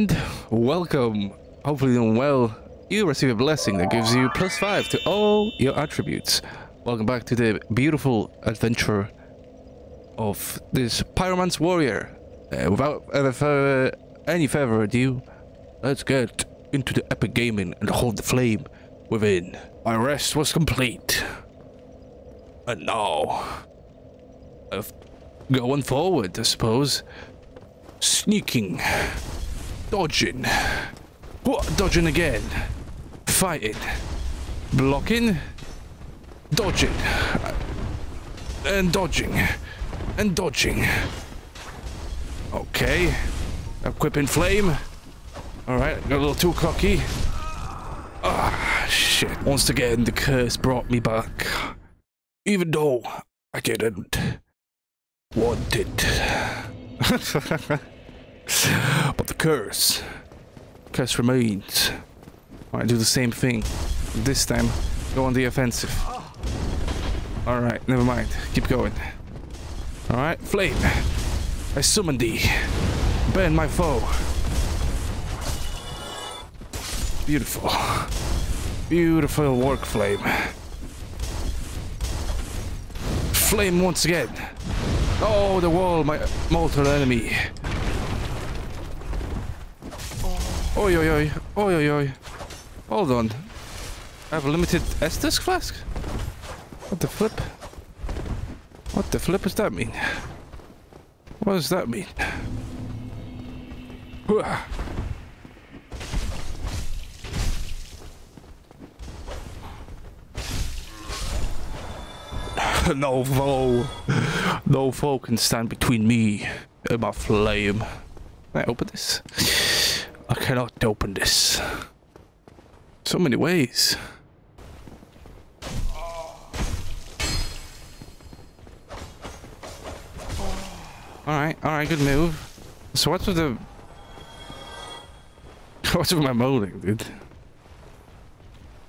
and welcome. Hopefully doing well. You receive a blessing that gives you plus five to all your attributes. Welcome back to the beautiful adventure of this Pyromance Warrior. Uh, without any further ado, let's get into the epic gaming and hold the flame within. My rest was complete. And now, going forward, I suppose. Sneaking. Dodging. What? Dodging again. Fighting. Blocking. Dodging. And dodging. And dodging. Okay. Equipping flame. Alright, got a little too cocky. Ah, shit. Once again, the curse brought me back. Even though I didn't want it. but the curse. Curse remains. I do the same thing. This time, go on the offensive. Alright, never mind. Keep going. Alright, flame. I summon thee. Burn my foe. Beautiful. Beautiful work, flame. Flame once again. Oh, the wall, my mortal enemy. Oi, oi, oi. Oi, oi, oi. Hold on. I have a limited Estus flask? What the flip? What the flip does that mean? What does that mean? no foe. No foe can stand between me and my flame. Can I open this? I cannot open this. So many ways. Alright, alright, good move. So what's with the... What's with my molding, dude?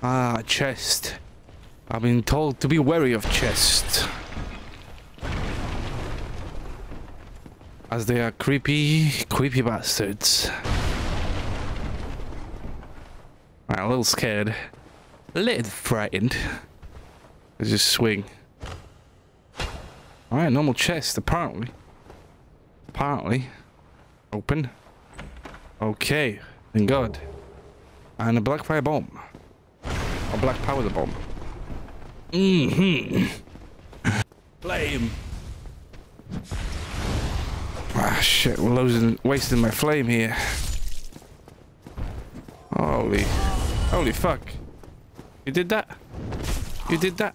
Ah, chest. I've been told to be wary of chest. As they are creepy, creepy bastards. A little scared. A little frightened. Let's just swing. Alright, normal chest, apparently. Apparently. Open. Okay. Thank God. And a black fire bomb. A black powder bomb. Mm hmm Flame. Ah, shit. We're losing, wasting my flame here. Holy. Holy fuck. You did that? You did that?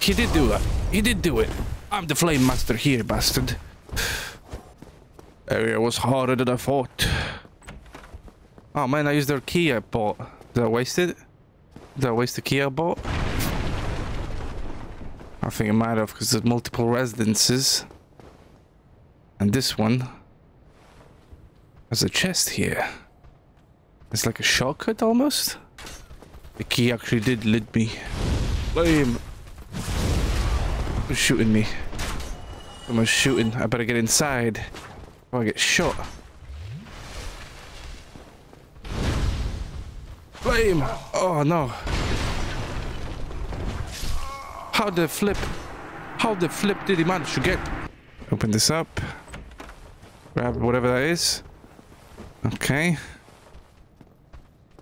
He did do that. He did do it. I'm the flame master here, bastard. Area was harder than I thought. Oh man, I used their key I bought. Did I waste it? Did I waste the key I bought? I think it might have because there's multiple residences. And this one has a chest here. It's like a shortcut almost. The key actually did lead me. Flame! Who's shooting me? Someone's shooting. I better get inside. Before I get shot. Flame! Oh no. How the flip? How the flip did he manage to get? Open this up. Grab whatever that is. Okay.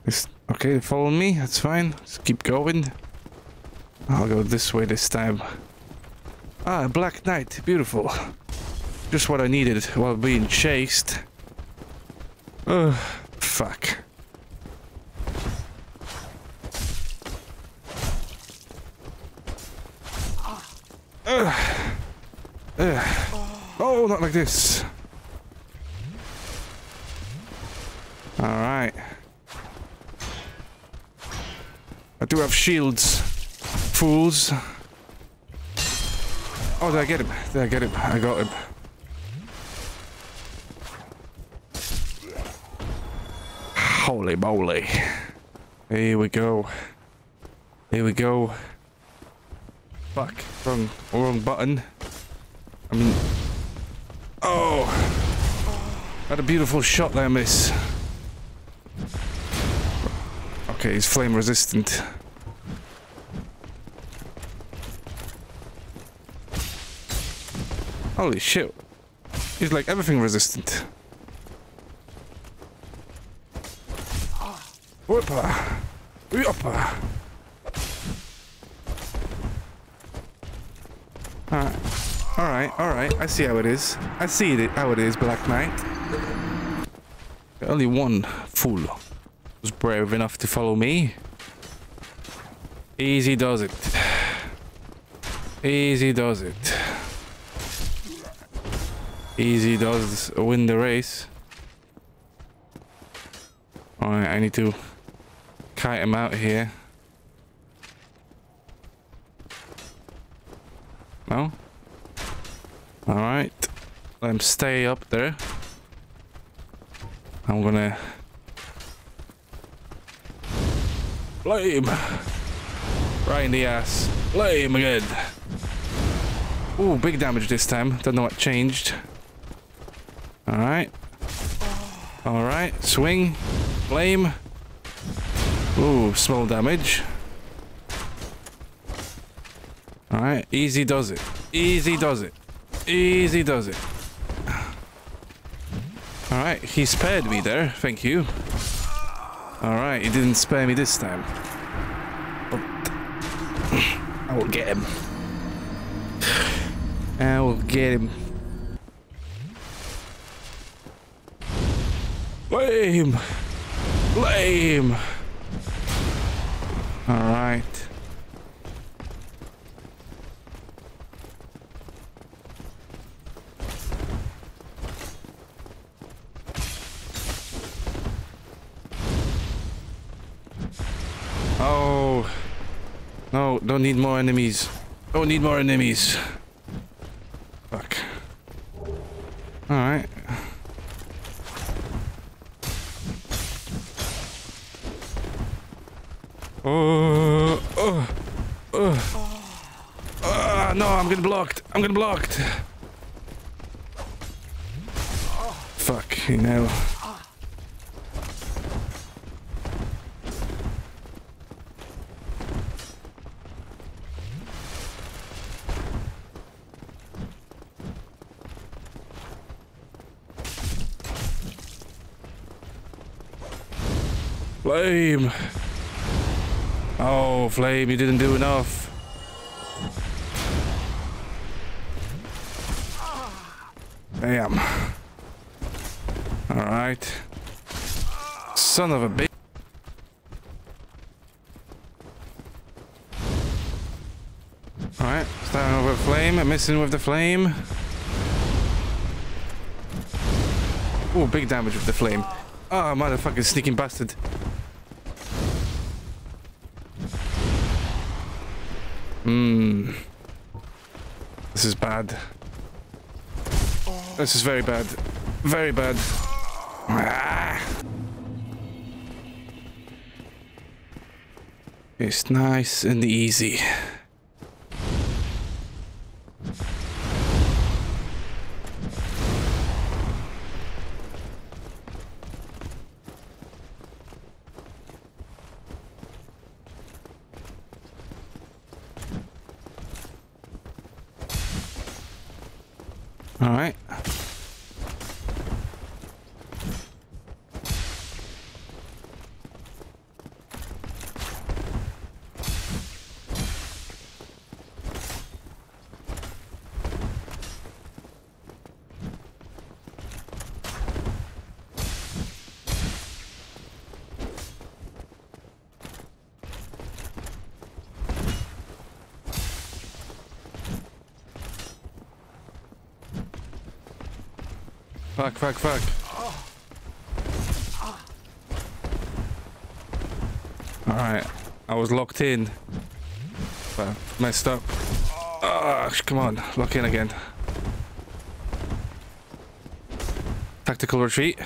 This, okay, follow me. That's fine. Let's keep going. I'll go this way this time. Ah, Black Knight. Beautiful. Just what I needed while being chased. Ugh, fuck. Ugh. Ugh. Oh, not like this. Alright. I do have shields. Fools. Oh, did I get him? Did I get him? I got him. Holy moly. Here we go. Here we go. Fuck. Wrong, wrong button. I mean... Oh! Had a beautiful shot there, miss. Okay, he's flame resistant. Holy shit. He's like everything resistant. Whoopa! Whoopa! Alright. Alright, alright. I see how it is. I see it how it is, Black Knight. Only one fool was brave enough to follow me. Easy does it. Easy does it. Easy does win the race. Alright, I need to kite him out here. No? Alright. Let him stay up there. I'm gonna... Flame! Right in the ass. Flame again! Ooh, big damage this time. Don't know what changed. Alright. Alright, swing. Flame. Ooh, small damage. Alright, easy does it. Easy does it. Easy does it. Alright, he spared me there. Thank you. Alright, he didn't spare me this time. But I will get him. I will get him. Flame! Flame! Alright. Oh. Don't need more enemies. Don't need more enemies. Fuck. Alright. Oh, oh, oh. Ah, no, I'm getting blocked. I'm getting blocked. Fuck, you know. Flame. Oh, Flame, you didn't do enough. Damn. Alright. Son of a bitch. Alright, starting over Flame, missing with the Flame. Oh, big damage with the Flame. Oh, motherfucking sneaking bastard. Hmm. This is bad. This is very bad. Very bad. Ah. It's nice and easy. All right. Fuck, fuck, fuck. Alright, I was locked in. But messed up. Ah, come on, lock in again. Tactical retreat.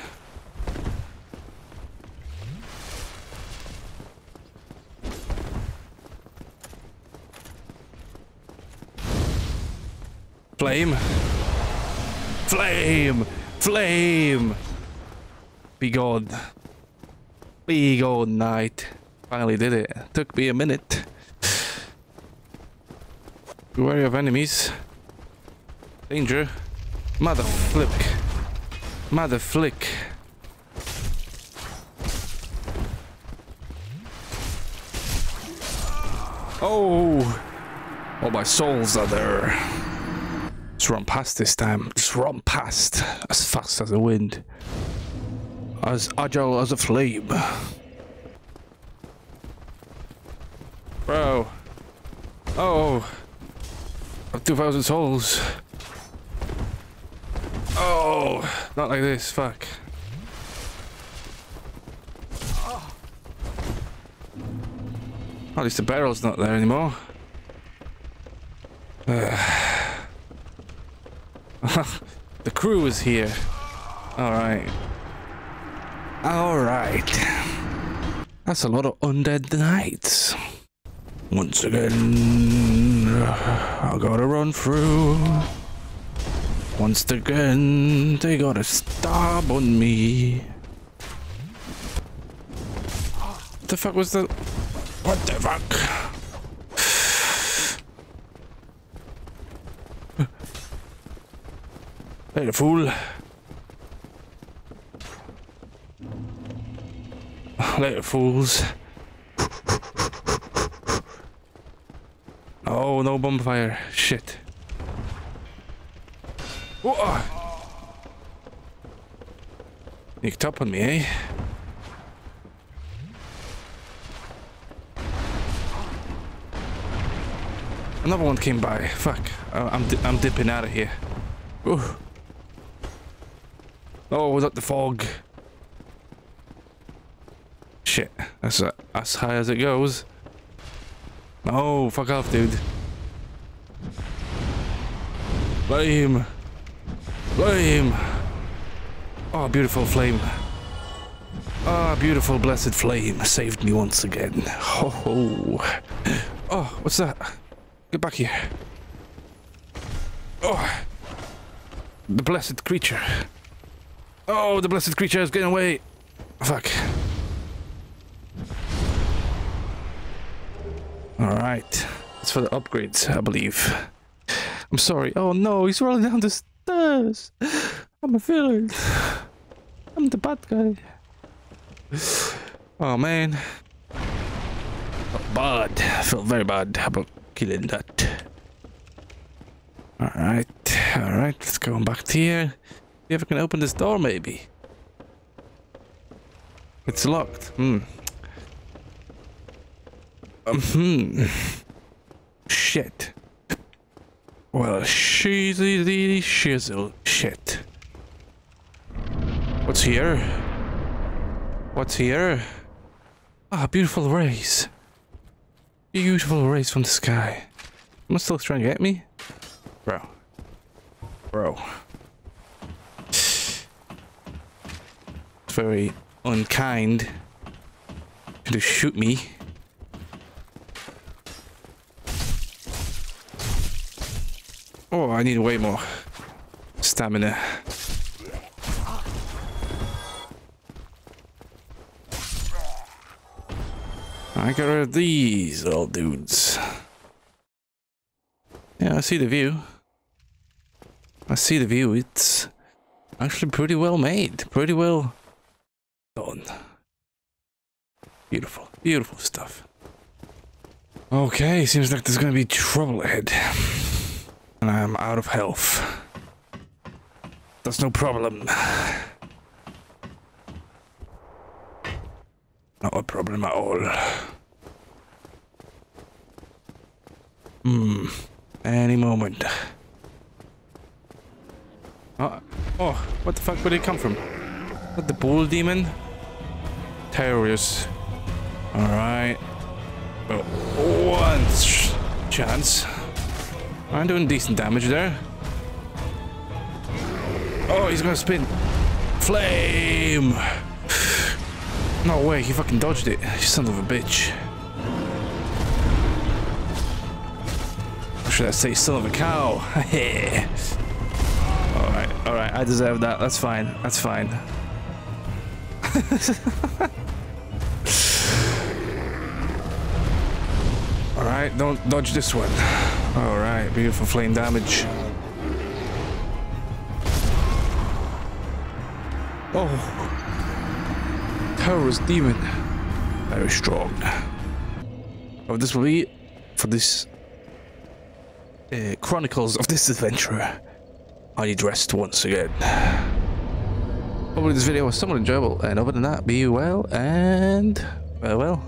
Flame. Flame. Flame. Be gone. Be gone, knight. Finally did it. Took me a minute. Be wary of enemies. Danger. Mother flick. Mother flick. Oh! All my souls are there. Just run past this time. Just run past. As fast as the wind. As agile as a flame. Bro. Oh. 2,000 souls. Oh. Not like this. Fuck. At least the barrel's not there anymore. the crew is here. Alright. Alright. That's a lot of undead knights. Once again, I gotta run through. Once again, they gotta stab on me. What the fuck was that? What the fuck? Hey, the fool. Later, fools. Oh, no bonfire. Shit. Whoa. Sneaked up on me, eh? Another one came by. Fuck. Uh, I'm di I'm dipping out of here. Ooh. Oh, was that the fog? Shit. That's uh, as high as it goes. Oh, fuck off, dude. Flame. Flame. Oh, beautiful flame. Ah, oh, beautiful blessed flame saved me once again. Ho ho. Oh, what's that? Get back here. Oh. The blessed creature. Oh, the blessed creature is getting away. Fuck. Alright. It's for the upgrades, I believe. I'm sorry. Oh no, he's rolling down the stairs. I'm a villain. I'm the bad guy. Oh man. bad. I felt very bad about killing that. Alright, alright, let's go back to here. If I can open this door maybe. It's locked. Hmm. Um, hmm. Shit. Well, sheezy shizzle. Shit. What's here? What's here? Ah, beautiful rays. Beautiful rays from the sky. Am I still trying to get me? Bro. Bro. Very unkind to shoot me. Oh, I need way more stamina. I got rid of these little dudes. Yeah, I see the view. I see the view. It's actually pretty well made. Pretty well done. Beautiful. Beautiful stuff. Okay, seems like there's gonna be trouble ahead. And I'm out of health. That's no problem. Not a problem at all. Hmm. Any moment. Oh, oh, what the fuck? Where did it come from? What the bull demon? Terrorists. Alright. Oh, one ch chance. I'm doing decent damage there. Oh, he's gonna spin. Flame! No way, he fucking dodged it. Son of a bitch. should I say son of a cow? alright, alright, I deserve that. That's fine. That's fine. alright, don't dodge this one. Alright, beautiful flame damage. Oh. Taurus demon. Very strong. Oh, this will be for this uh, chronicles of this adventure. I need rest once again. Hopefully this video was somewhat enjoyable, and other than that, be well and farewell.